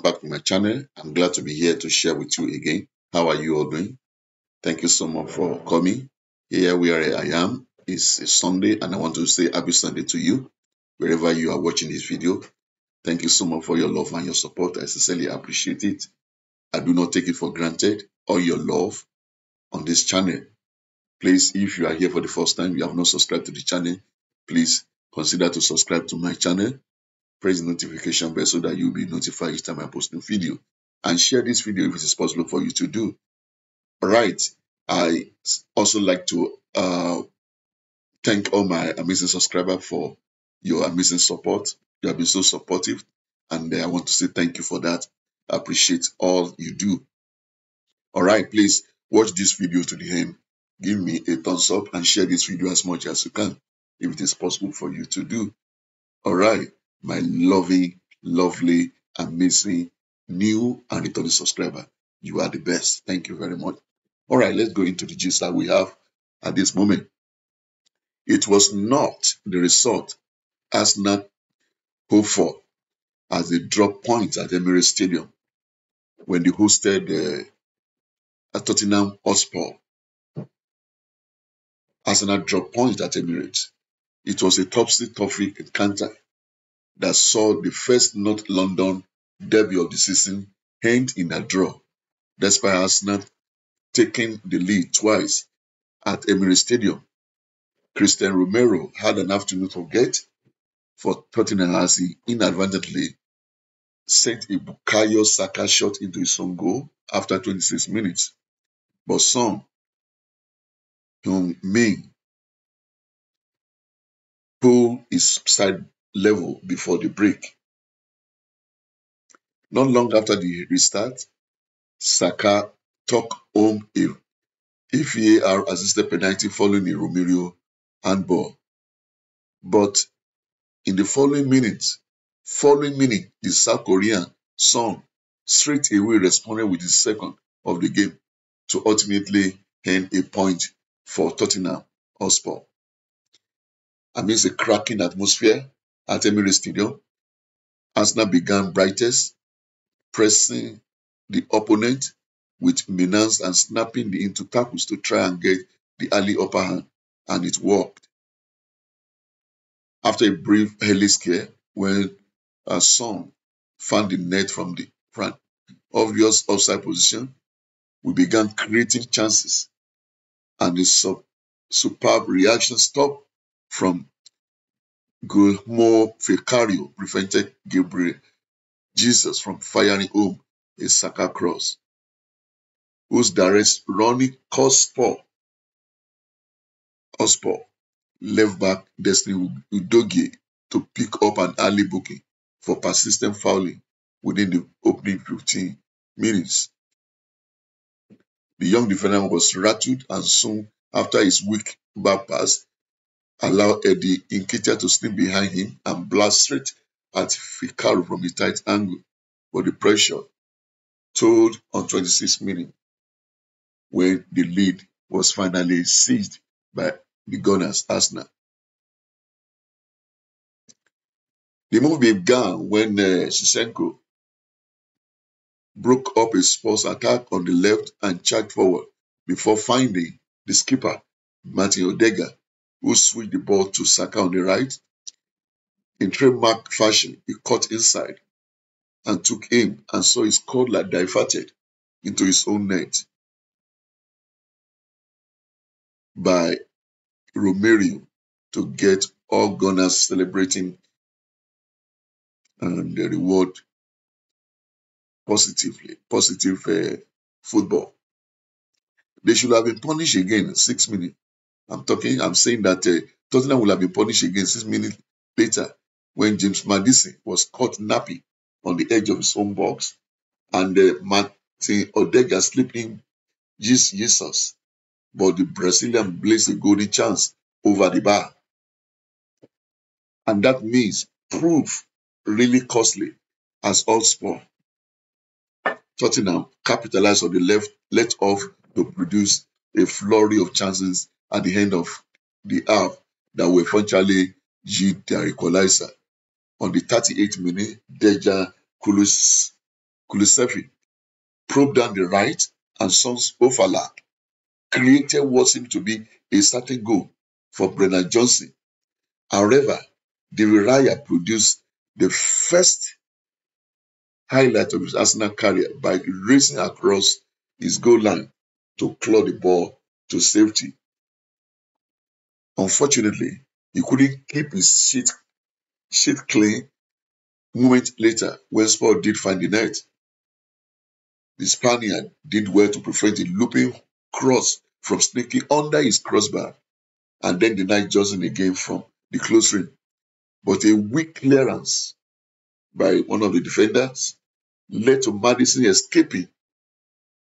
back to my channel. I'm glad to be here to share with you again. How are you all doing? Thank you so much for coming. Here where I am. It's a Sunday and I want to say happy Sunday to you wherever you are watching this video. Thank you so much for your love and your support. I sincerely appreciate it. I do not take it for granted all your love on this channel. Please, if you are here for the first time, you have not subscribed to the channel, please consider to subscribe to my channel. Press the notification bell so that you'll be notified each time I post a video. And share this video if it is possible for you to do. Right. I also like to uh, thank all my amazing subscribers for your amazing support. You have been so supportive, and uh, I want to say thank you for that. I appreciate all you do. All right, please watch this video to the end. Give me a thumbs up and share this video as much as you can, if it is possible for you to do. All right, my lovely, lovely, amazing, new and returning subscriber. You are the best. Thank you very much. All right, let's go into the gist that we have at this moment. It was not the result as not hoped for as they drop point at Emirates Stadium when they hosted uh, Tottenham Hotspur. Arsenal drop point at Emirates. It was a topsy-turvy encounter that saw the first North London derby of the season end in a draw, despite Arsenal taking the lead twice at Emirates Stadium. Christian Romero had an afternoon to forget for Tottenham as he inadvertently sent a Bukayo Saka shot into his own goal after 26 minutes. But Son Heung-min pulled his side level before the break. Not long after the restart, Saka took home a, a VAR assisted penalty following a Romero handball. But in the following minutes, following minute, the South Korean Son straight away responded with his second of the game to ultimately end a point for Tottenham Hotspur. Amidst a cracking atmosphere at Emirates Stadium, Arsenal began brightest, pressing the opponent with menace and snapping into tackles to try and get the early upper hand, and it worked. After a brief early scare, when a Son found the net from the front, obvious offside position, we began creating chances, and the superb reaction stop from Guillermo Vicario prevented Gabriel Jesus from firing home a Saka cross, whose direct running caused Spur Hotspur left back Destiny Udogie to pick up an early booking for persistent fouling within the opening 15 minutes. The young defender was rattled and soon after his weak back pass allowed Eddie Nketiah to slip behind him and blast straight at Fikaru from a tight angle, but the pressure told on 26 minutes when the lead was finally seized by the Gunners Arsenal. The move began when uh, Shisenko broke up a Spurs attack on the left and charged forward before finding the skipper, Martin Odega, who switched the ball to Saka on the right. In trademark fashion, he cut inside and took aim and saw his corner diverted into his own net by Romero to get all Gunners celebrating and the reward positively, positive uh, football. They should have been punished again in six minutes. I'm talking, I'm saying that uh, Tottenham will have been punished again six minutes later when James Maddison was caught napping on the edge of his own box and uh, Martin Odegaard slipping Jesus. But the Brazilian blazed a golden chance over the bar. And that means proof really costly as all sport. Tottenham capitalized on the left let off to produce a flurry of chances at the end of the half that will eventually yield their equalizer. On the 38th minute, Dejan Kulisefi probed down the right, and Sons overlap created what seemed to be a certain goal for Brennan Johnson. However, David produced the first highlight of his Arsenal career by racing across his goal line to claw the ball to safety. Unfortunately, he couldn't keep his sheet, sheet clean moment later when Sport did find the net. The Spaniard did well to prevent a looping cross from sneaking under his crossbar and then denied Johnson again from the close range. But a weak clearance by one of the defenders led to Maddison escaping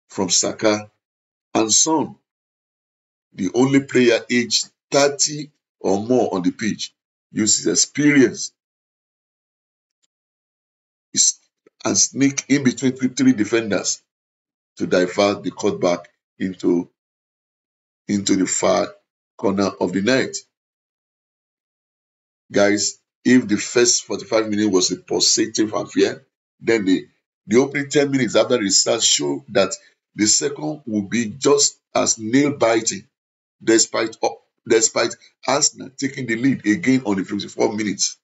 from Saka and Son, the only player aged 30 or more on the pitch, Use his experience and sneak in between three defenders to divert the cutback into, into the far corner of the net. Guys, if the first 45 minutes was a positive affair, then the, the opening 10 minutes after the start show that the second will be just as nail biting, despite despite Arsenal taking the lead again on the 54 minutes.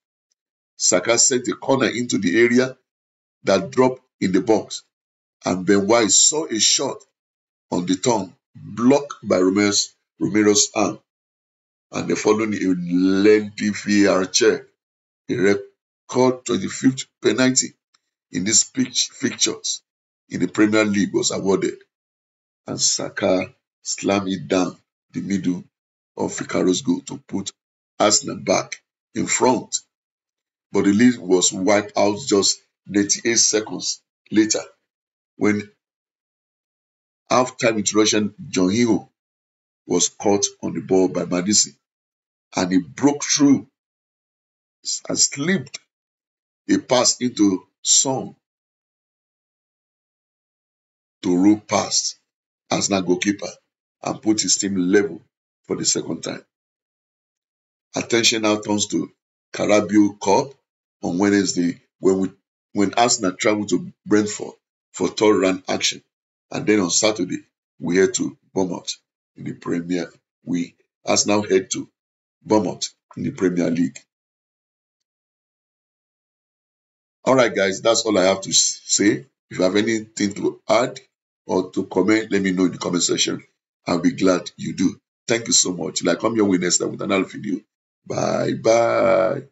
Saka sent a corner into the area that dropped in the box, and Ben White saw a shot on the tongue blocked by Romero's, Romero's arm, and the following a lengthy VAR check, a record 25th penalty in these fixtures in the Premier League was awarded, and Saka slammed it down the middle of Vicario's goal to put Arsenal back in front. But the lead was wiped out just 98 seconds later when half-time interruption John Hill was caught on the ball by Maddison and he broke through and slipped a pass into Son to roll past Arsenal goalkeeper and put his team level for the second time. Attention now turns to Carabao Cup on Wednesday when we when Arsenal travel to Brentford for third round action. And then on Saturday, we head to Bournemouth in the Premier. We Arsenal head to Bournemouth in the Premier League. All right, guys, that's all I have to say. If you have anything to add or to comment, let me know in the comment section. I'll be glad you do. Thank you so much. Like, come your way with another video. Bye bye.